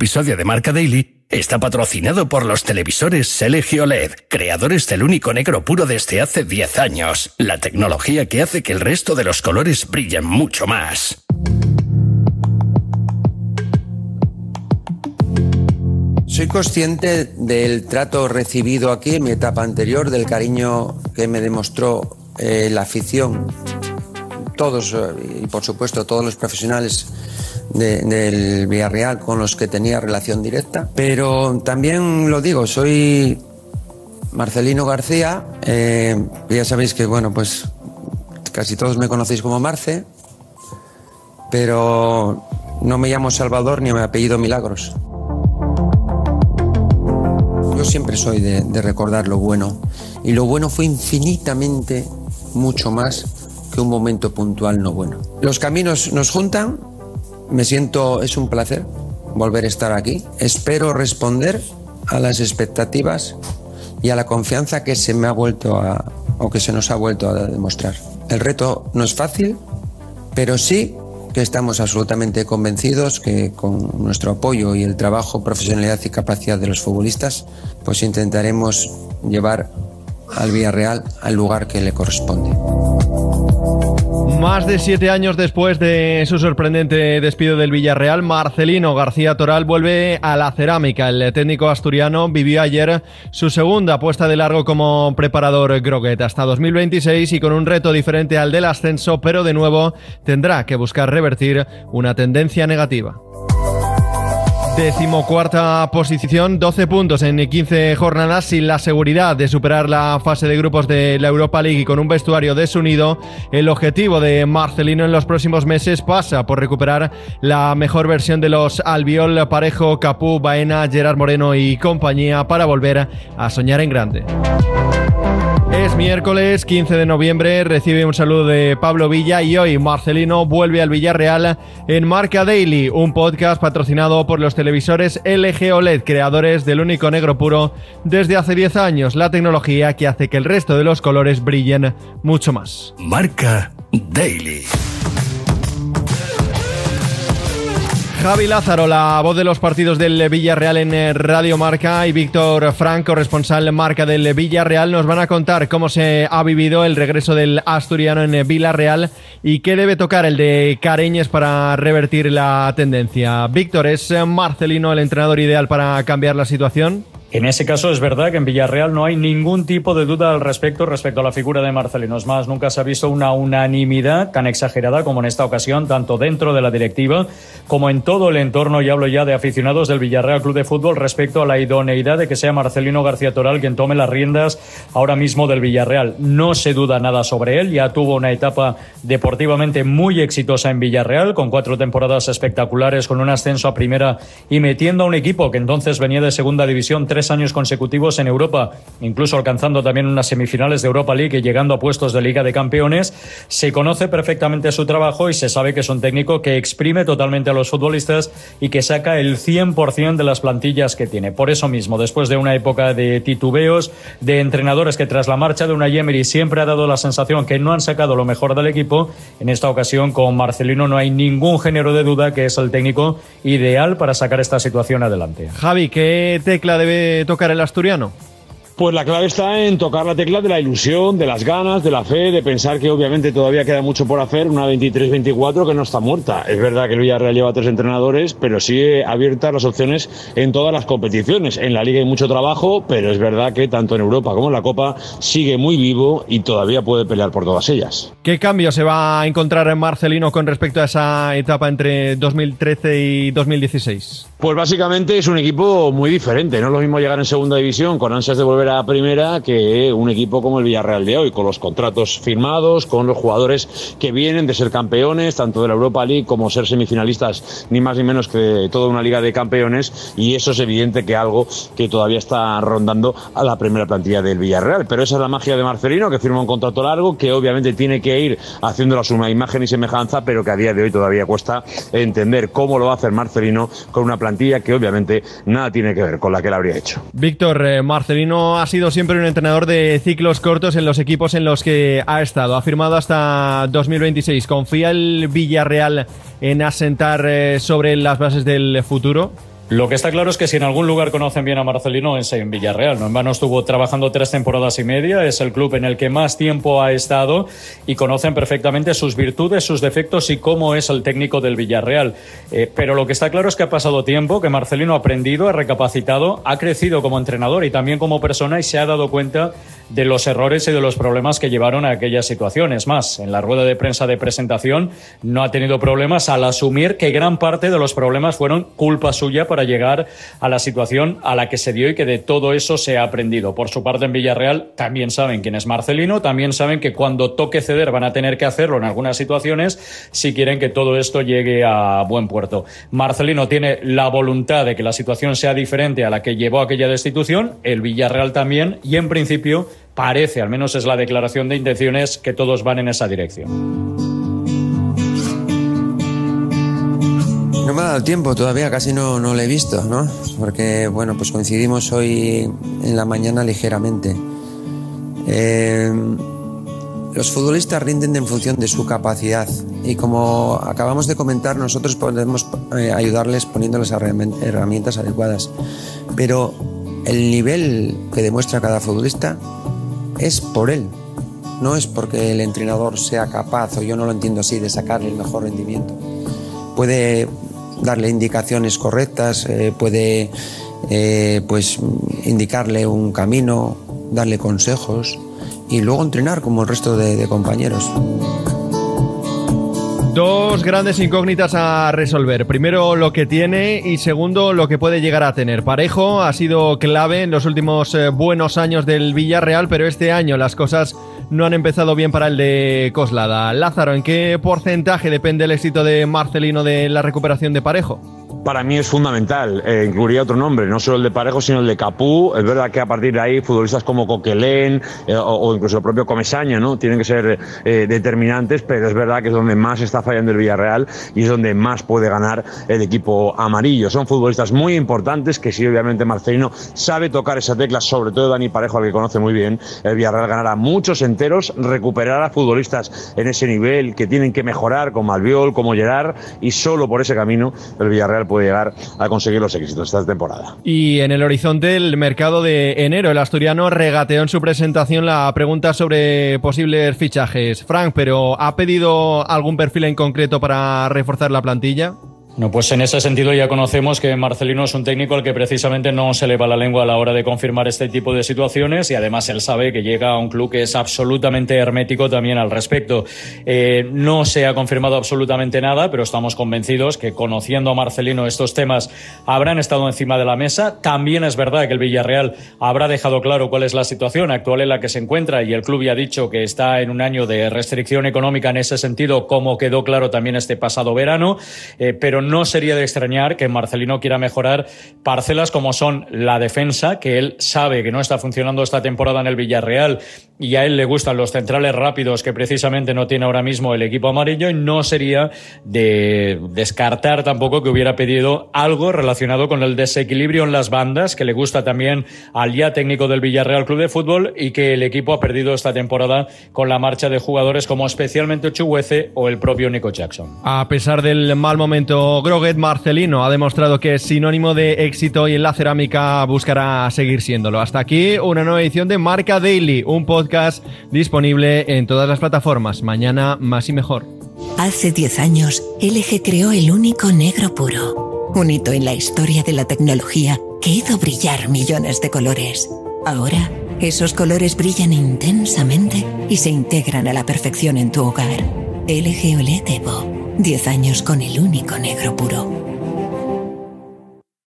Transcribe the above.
episodio de Marca Daily está patrocinado por los televisores Selegio LED, creadores del único negro puro desde hace 10 años, la tecnología que hace que el resto de los colores brillen mucho más. Soy consciente del trato recibido aquí en mi etapa anterior, del cariño que me demostró eh, la afición, todos eh, y por supuesto todos los profesionales del Villarreal con los que tenía relación directa. Pero también lo digo, soy Marcelino García. Eh, ya sabéis que, bueno, pues casi todos me conocéis como Marce, pero no me llamo Salvador ni me apellido Milagros. Yo siempre soy de, de recordar lo bueno y lo bueno fue infinitamente mucho más un momento puntual no bueno. Los caminos nos juntan me siento, es un placer volver a estar aquí. Espero responder a las expectativas y a la confianza que se me ha vuelto a, o que se nos ha vuelto a demostrar. El reto no es fácil, pero sí que estamos absolutamente convencidos que con nuestro apoyo y el trabajo, profesionalidad y capacidad de los futbolistas, pues intentaremos llevar al Villarreal al lugar que le corresponde. Más de siete años después de su sorprendente despido del Villarreal, Marcelino García Toral vuelve a la cerámica. El técnico asturiano vivió ayer su segunda puesta de largo como preparador Groguet hasta 2026 y con un reto diferente al del ascenso, pero de nuevo tendrá que buscar revertir una tendencia negativa. Decimocuarta posición, 12 puntos en 15 jornadas sin la seguridad de superar la fase de grupos de la Europa League y con un vestuario desunido. El objetivo de Marcelino en los próximos meses pasa por recuperar la mejor versión de los Albiol, Parejo, Capú, Baena, Gerard Moreno y compañía para volver a soñar en grande. Es miércoles 15 de noviembre, recibe un saludo de Pablo Villa y hoy Marcelino vuelve al Villarreal en Marca Daily, un podcast patrocinado por los televisores LG OLED, creadores del único negro puro desde hace 10 años, la tecnología que hace que el resto de los colores brillen mucho más. Marca Daily. Javi Lázaro, la voz de los partidos del Villarreal en eh, Radio Marca y Víctor Franco, responsable marca del Villarreal, nos van a contar cómo se ha vivido el regreso del asturiano en Villarreal y qué debe tocar el de Careñes para revertir la tendencia. Víctor, ¿es Marcelino el entrenador ideal para cambiar la situación? En ese caso es verdad que en Villarreal no hay ningún tipo de duda al respecto respecto a la figura de Marcelino. Es más, nunca se ha visto una unanimidad tan exagerada como en esta ocasión, tanto dentro de la directiva como en todo el entorno, y hablo ya de aficionados del Villarreal Club de Fútbol, respecto a la idoneidad de que sea Marcelino García Toral quien tome las riendas ahora mismo del Villarreal. No se duda nada sobre él, ya tuvo una etapa deportivamente muy exitosa en Villarreal, con cuatro temporadas espectaculares, con un ascenso a primera y metiendo a un equipo que entonces venía de segunda división, años consecutivos en Europa, incluso alcanzando también unas semifinales de Europa League y llegando a puestos de Liga de Campeones. Se conoce perfectamente su trabajo y se sabe que es un técnico que exprime totalmente a los futbolistas y que saca el 100% de las plantillas que tiene. Por eso mismo, después de una época de titubeos, de entrenadores que tras la marcha de una Emery siempre ha dado la sensación que no han sacado lo mejor del equipo, en esta ocasión con Marcelino no hay ningún género de duda que es el técnico ideal para sacar esta situación adelante. Javi, ¿qué tecla debe tocar el asturiano? Pues la clave está en tocar la tecla de la ilusión, de las ganas, de la fe, de pensar que obviamente todavía queda mucho por hacer, una 23-24 que no está muerta. Es verdad que el Villarreal lleva tres entrenadores, pero sigue abiertas las opciones en todas las competiciones. En la liga hay mucho trabajo, pero es verdad que tanto en Europa como en la Copa sigue muy vivo y todavía puede pelear por todas ellas. ¿Qué cambio se va a encontrar en Marcelino con respecto a esa etapa entre 2013 y 2016? Pues básicamente es un equipo muy diferente. No es lo mismo llegar en segunda división con ansias de volver a primera que un equipo como el Villarreal de hoy, con los contratos firmados, con los jugadores que vienen de ser campeones, tanto de la Europa League como ser semifinalistas, ni más ni menos que toda una liga de campeones. Y eso es evidente que algo que todavía está rondando a la primera plantilla del Villarreal. Pero esa es la magia de Marcelino, que firma un contrato largo, que obviamente tiene que ir haciéndolo a su imagen y semejanza, pero que a día de hoy todavía cuesta entender cómo lo va a hacer Marcelino con una plantilla que obviamente nada tiene que ver con la que él habría hecho. Víctor, eh, Marcelino ha sido siempre un entrenador de ciclos cortos en los equipos en los que ha estado. Ha firmado hasta 2026. ¿Confía el Villarreal en asentar eh, sobre las bases del futuro? Lo que está claro es que si en algún lugar conocen bien a Marcelino es en Villarreal. No en vano estuvo trabajando tres temporadas y media, es el club en el que más tiempo ha estado y conocen perfectamente sus virtudes, sus defectos y cómo es el técnico del Villarreal. Eh, pero lo que está claro es que ha pasado tiempo, que Marcelino ha aprendido, ha recapacitado, ha crecido como entrenador y también como persona y se ha dado cuenta de los errores y de los problemas que llevaron a aquellas situaciones. Más, en la rueda de prensa de presentación no ha tenido problemas al asumir que gran parte de los problemas fueron culpa suya para llegar a la situación a la que se dio y que de todo eso se ha aprendido. Por su parte, en Villarreal también saben quién es Marcelino, también saben que cuando toque ceder van a tener que hacerlo en algunas situaciones si quieren que todo esto llegue a buen puerto. Marcelino tiene la voluntad de que la situación sea diferente a la que llevó aquella destitución, el Villarreal también, y en principio parece, al menos es la declaración de intenciones, que todos van en esa dirección. No me ha dado tiempo todavía, casi no, no lo he visto, ¿no? Porque, bueno, pues coincidimos hoy en la mañana ligeramente. Eh, los futbolistas rinden en función de su capacidad y como acabamos de comentar, nosotros podemos eh, ayudarles poniéndoles herramientas adecuadas. Pero el nivel que demuestra cada futbolista es por él. No es porque el entrenador sea capaz, o yo no lo entiendo así, de sacarle el mejor rendimiento. Puede darle indicaciones correctas, eh, puede eh, pues indicarle un camino, darle consejos y luego entrenar como el resto de compañeros. Dos grandes incógnitas a resolver. Primero lo que tiene y segundo lo que puede llegar a tener. Parejo ha sido clave en los últimos eh, buenos años del Villarreal, pero este año las cosas no han empezado bien para el de Coslada. Lázaro, ¿en qué porcentaje depende el éxito de Marcelino de la recuperación de Parejo? Para mí es fundamental. Eh, incluiría otro nombre, no solo el de Parejo, sino el de Capú. Es verdad que a partir de ahí futbolistas como Coquelén eh, o, incluso el propio Comesaña ¿no? tienen que ser eh, determinantes, pero es verdad que es donde más está fallando el Villarreal y es donde más puede ganar el equipo amarillo. Son futbolistas muy importantes que sí, obviamente Marcelino sabe tocar esa tecla, sobre todo Dani Parejo, al que conoce muy bien. El Villarreal ganará muchos enteros, recuperará futbolistas en ese nivel que tienen que mejorar, como Albiol, como Gerard, y solo por ese camino el Villarreal puede llegar a conseguir los éxitos esta temporada. Y en el horizonte del mercado de enero, el asturiano regateó en su presentación la pregunta sobre posibles fichajes. Frank, pero ¿ha pedido algún perfil en concreto para reforzar la plantilla? No, pues en ese sentido ya conocemos que Marcelino es un técnico al que precisamente no se le va la lengua a la hora de confirmar este tipo de situaciones y además él sabe que llega a un club que es absolutamente hermético también al respecto. Eh, no se ha confirmado absolutamente nada, pero estamos convencidos que conociendo a Marcelino estos temas habrán estado encima de la mesa. También es verdad que el Villarreal habrá dejado claro cuál es la situación actual en la que se encuentra y el club ya ha dicho que está en un año de restricción económica en ese sentido, como quedó claro también este pasado verano, eh, pero sería de extrañar que Marcelino quiera mejorar parcelas como son la defensa, que él sabe que no está funcionando esta temporada en el Villarreal y a él le gustan los centrales rápidos que precisamente no tiene ahora mismo el equipo amarillo y no sería de descartar tampoco que hubiera pedido algo relacionado con el desequilibrio en las bandas que le gusta también al ya técnico del Villarreal Club de Fútbol y que el equipo ha perdido esta temporada con la marcha de jugadores como especialmente Chuguece o el propio Nico Jackson. A pesar del mal momento Groguet Marcelino ha demostrado que es sinónimo de éxito y en la cerámica buscará seguir siéndolo. Hasta aquí una nueva edición de Marca Daily, un disponible en todas las plataformas. Mañana más y mejor. Hace 10 años, LG creó el único negro puro, un hito en la historia de la tecnología que hizo brillar millones de colores. Ahora, esos colores brillan intensamente y se integran a la perfección en tu hogar. LG OLED Evo 10 años con el único negro puro.